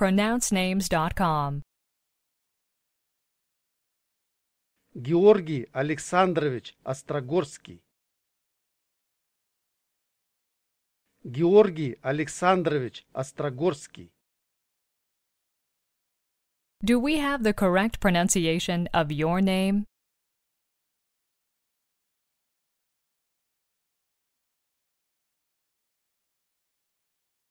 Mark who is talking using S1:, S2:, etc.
S1: pronouncenames.com.
S2: Георгий Александрович Острогорский. Георгий Александрович Острогорский.
S1: Do we have the correct pronunciation of your name?